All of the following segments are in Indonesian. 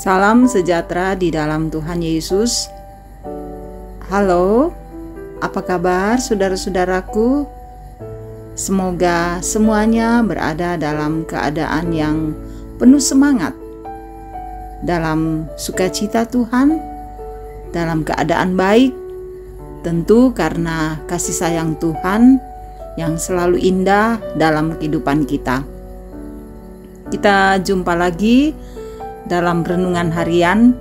Salam sejahtera di dalam Tuhan Yesus. Halo, apa kabar saudara-saudaraku? Semoga semuanya berada dalam keadaan yang penuh semangat, dalam sukacita Tuhan, dalam keadaan baik, tentu karena kasih sayang Tuhan yang selalu indah dalam kehidupan kita. Kita jumpa lagi dalam renungan harian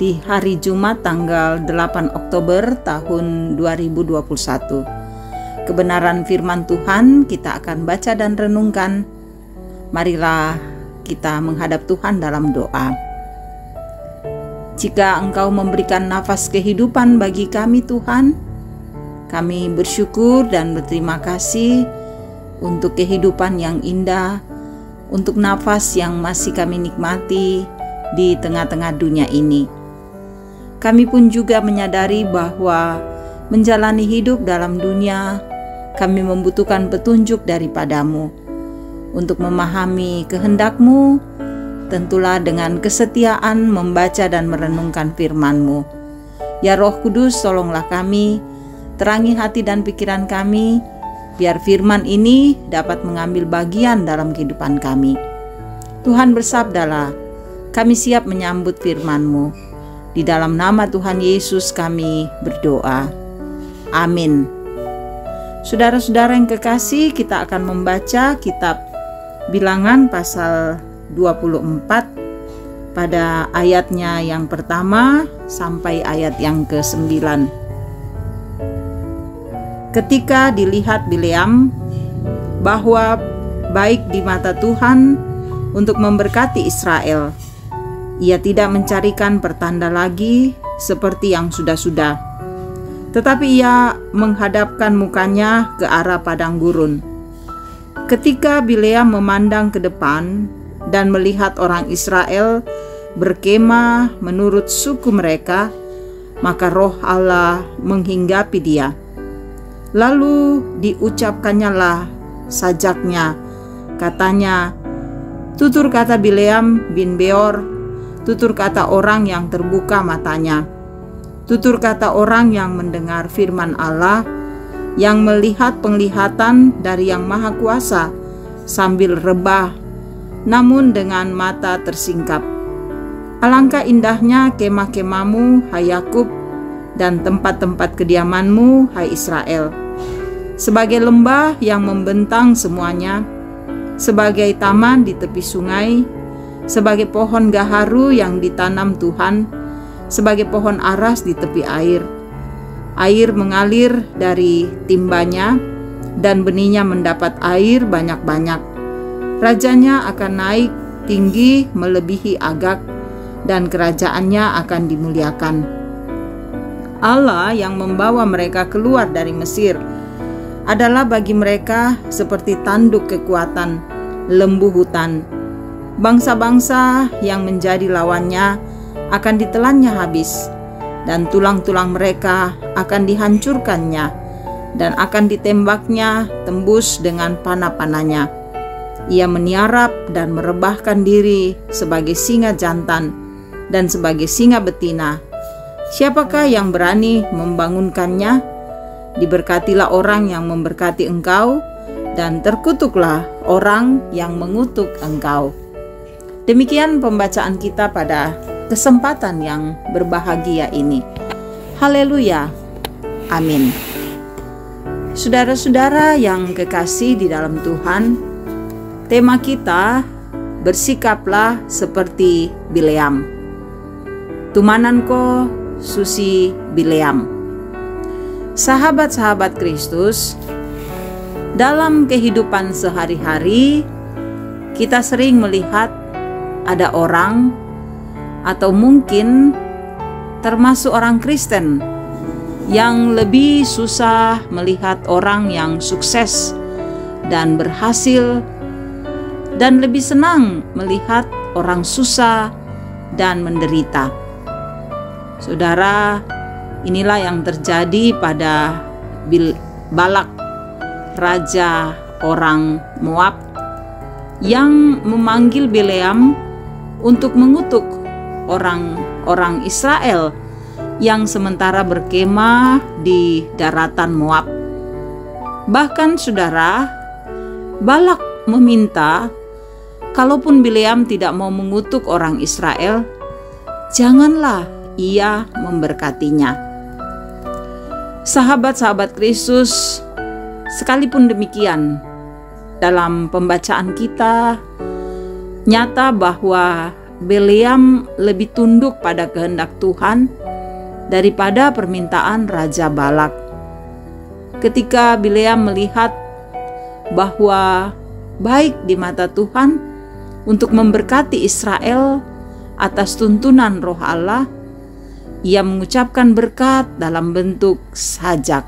di hari Jumat tanggal 8 Oktober tahun 2021. Kebenaran firman Tuhan kita akan baca dan renungkan. Marilah kita menghadap Tuhan dalam doa. Jika Engkau memberikan nafas kehidupan bagi kami Tuhan, kami bersyukur dan berterima kasih untuk kehidupan yang indah, untuk nafas yang masih kami nikmati di tengah-tengah dunia ini. Kami pun juga menyadari bahwa menjalani hidup dalam dunia, kami membutuhkan petunjuk daripadamu untuk memahami kehendakmu, tentulah dengan kesetiaan membaca dan merenungkan firman-Mu. Ya Roh Kudus, tolonglah kami, terangi hati dan pikiran kami, biar firman ini dapat mengambil bagian dalam kehidupan kami. Tuhan bersabdalah, kami siap menyambut firman-Mu. Di dalam nama Tuhan Yesus kami berdoa. Amin. Saudara-saudara yang kekasih, kita akan membaca kitab Bilangan pasal 24 pada ayatnya yang pertama sampai ayat yang ke-9. Ketika dilihat Bileam bahwa baik di mata Tuhan untuk memberkati Israel, ia tidak mencarikan pertanda lagi seperti yang sudah-sudah. Tetapi ia menghadapkan mukanya ke arah padang gurun. Ketika Bileam memandang ke depan dan melihat orang Israel berkemah menurut suku mereka, maka roh Allah menghinggapi dia Lalu diucapkannya lah sajaknya, katanya, tutur kata Bileam bin Beor, tutur kata orang yang terbuka matanya, tutur kata orang yang mendengar firman Allah, yang melihat penglihatan dari yang maha kuasa sambil rebah, namun dengan mata tersingkap. Alangkah indahnya kemah-kemahmu, hai Yakub, dan tempat-tempat kediamanmu, hai Israel sebagai lembah yang membentang semuanya, sebagai taman di tepi sungai, sebagai pohon gaharu yang ditanam Tuhan, sebagai pohon aras di tepi air. Air mengalir dari timbanya, dan benihnya mendapat air banyak-banyak. Rajanya akan naik tinggi melebihi Agak, dan kerajaannya akan dimuliakan. Allah yang membawa mereka keluar dari Mesir adalah bagi mereka seperti tanduk kekuatan, lembu hutan. Bangsa-bangsa yang menjadi lawannya akan ditelannya habis, dan tulang-tulang mereka akan dihancurkannya, dan akan ditembaknya tembus dengan panah-panahnya. Ia meniarap dan merebahkan diri sebagai singa jantan dan sebagai singa betina. Siapakah yang berani membangunkannya? Diberkatilah orang yang memberkati engkau, dan terkutuklah orang yang mengutuk engkau. Demikian pembacaan kita pada kesempatan yang berbahagia ini. Haleluya. Amin. Saudara-saudara yang kekasih di dalam Tuhan, tema kita bersikaplah seperti Bileam. Tumananko Susi Bileam. Sahabat-sahabat Kristus, dalam kehidupan sehari-hari kita sering melihat ada orang atau mungkin termasuk orang Kristen yang lebih susah melihat orang yang sukses dan berhasil dan lebih senang melihat orang susah dan menderita. Saudara, Inilah yang terjadi pada Bil Balak, raja orang Moab, yang memanggil Bileam untuk mengutuk orang-orang Israel yang sementara berkemah di daratan Moab. Bahkan saudara, Balak meminta kalaupun Bileam tidak mau mengutuk orang Israel, janganlah ia memberkatinya. Sahabat-sahabat Kristus, sekalipun demikian, dalam pembacaan kita nyata bahwa Beleam lebih tunduk pada kehendak Tuhan daripada permintaan Raja Balak. Ketika Bileam melihat bahwa baik di mata Tuhan untuk memberkati Israel atas tuntunan roh Allah, ia mengucapkan berkat dalam bentuk sajak.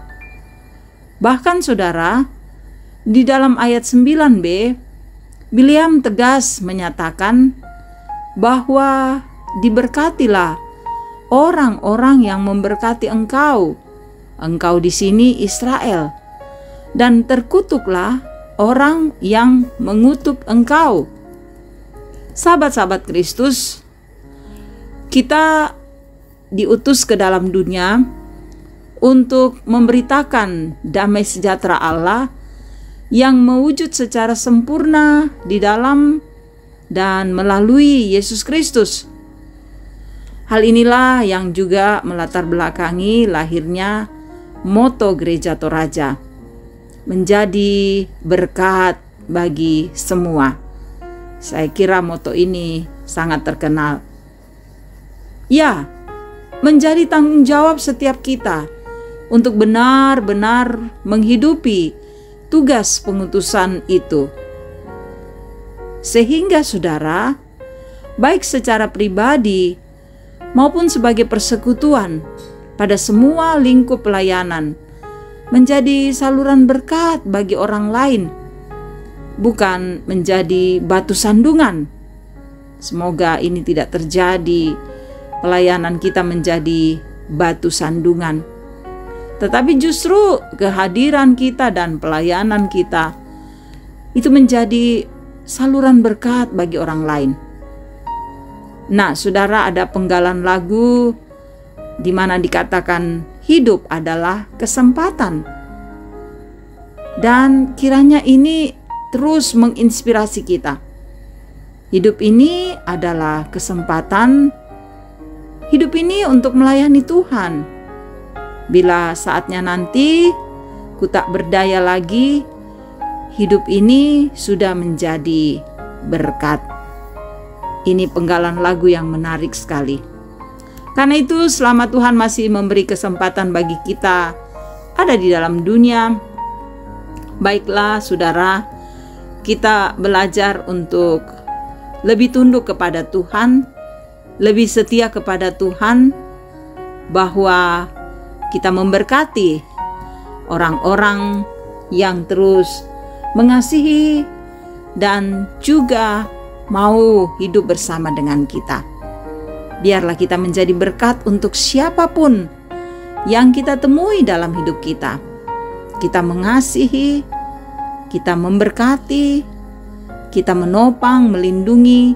Bahkan saudara, di dalam ayat 9b, Biliam tegas menyatakan bahwa diberkatilah orang-orang yang memberkati engkau. Engkau di sini Israel. Dan terkutuklah orang yang mengutuk engkau. Sahabat-sahabat Kristus, kita diutus ke dalam dunia untuk memberitakan damai sejahtera Allah yang mewujud secara sempurna di dalam dan melalui Yesus Kristus. Hal inilah yang juga melatar belakangi lahirnya moto Gereja Toraja menjadi berkat bagi semua. Saya kira moto ini sangat terkenal. Ya, menjadi tanggung jawab setiap kita untuk benar-benar menghidupi tugas pengutusan itu. Sehingga saudara, baik secara pribadi maupun sebagai persekutuan pada semua lingkup pelayanan, menjadi saluran berkat bagi orang lain, bukan menjadi batu sandungan. Semoga ini tidak terjadi. Pelayanan kita menjadi batu sandungan tetapi justru kehadiran kita dan pelayanan kita itu menjadi saluran berkat bagi orang lain. Nah, saudara, ada penggalan lagu di mana dikatakan hidup adalah kesempatan, dan kiranya ini terus menginspirasi kita. Hidup ini adalah kesempatan, hidup ini untuk melayani Tuhan Bila saatnya nanti ku tak berdaya lagi, hidup ini sudah menjadi berkat. Ini penggalan lagu yang menarik sekali. Karena itu, selama Tuhan masih memberi kesempatan bagi kita ada di dalam dunia, baiklah saudara, kita belajar untuk lebih tunduk kepada Tuhan, lebih setia kepada Tuhan, bahwa kita memberkati orang-orang yang terus mengasihi dan juga mau hidup bersama dengan kita. Biarlah kita menjadi berkat untuk siapa pun yang kita temui dalam hidup kita. Kita mengasihi, kita memberkati, kita menopang, melindungi,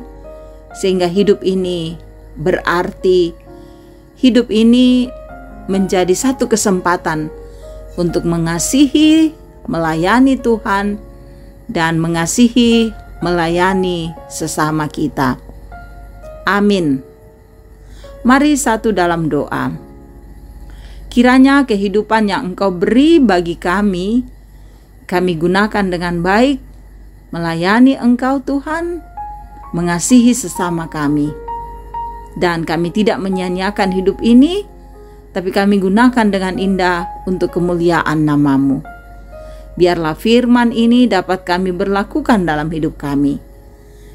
sehingga hidup ini berarti hidup ini menjadi satu kesempatan untuk mengasihi, melayani Tuhan, dan mengasihi, melayani sesama kita. Amin. Mari satu dalam doa. Kiranya kehidupan yang Engkau beri bagi kami, kami gunakan dengan baik, melayani Engkau Tuhan, mengasihi sesama kami. Dan kami tidak menyanyiakan hidup ini, tapi kami gunakan dengan indah untuk kemuliaan namamu. Biarlah firman ini dapat kami berlakukan dalam hidup kami.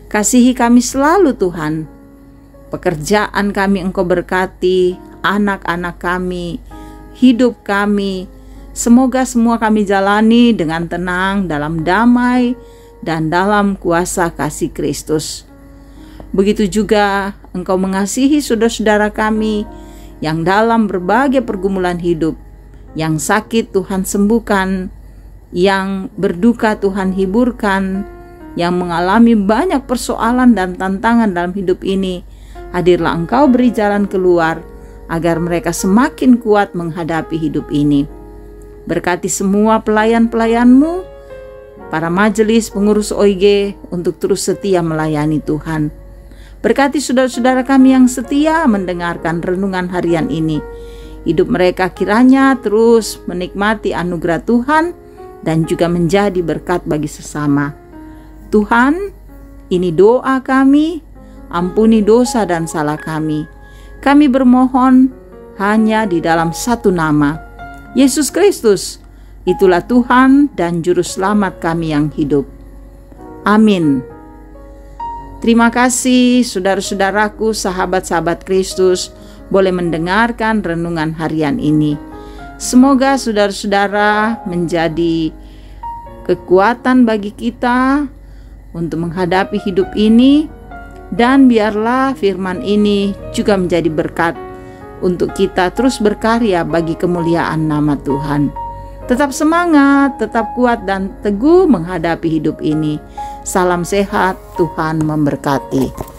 Kasihi kami selalu Tuhan. Pekerjaan kami engkau berkati, anak-anak kami, hidup kami. Semoga semua kami jalani dengan tenang dalam damai dan dalam kuasa kasih Kristus. Begitu juga engkau mengasihi saudara-saudara kami, yang dalam berbagai pergumulan hidup, yang sakit Tuhan sembuhkan, yang berduka Tuhan hiburkan, yang mengalami banyak persoalan dan tantangan dalam hidup ini. Hadirlah Engkau beri jalan keluar agar mereka semakin kuat menghadapi hidup ini. Berkati semua pelayan-pelayanmu, para majelis pengurus OIG untuk terus setia melayani Tuhan. Berkati saudara-saudara kami yang setia mendengarkan renungan harian ini. Hidup mereka kiranya terus menikmati anugerah Tuhan dan juga menjadi berkat bagi sesama. Tuhan, ini doa kami, ampuni dosa dan salah kami. Kami bermohon hanya di dalam satu nama, Yesus Kristus. Itulah Tuhan dan Juru Selamat kami yang hidup. Amin. Terima kasih, saudara-saudaraku, sahabat-sahabat Kristus, boleh mendengarkan renungan harian ini. Semoga saudara-saudara menjadi kekuatan bagi kita untuk menghadapi hidup ini, dan biarlah firman ini juga menjadi berkat untuk kita terus berkarya bagi kemuliaan nama Tuhan. Tetap semangat, tetap kuat, dan teguh menghadapi hidup ini. Salam sehat, Tuhan memberkati.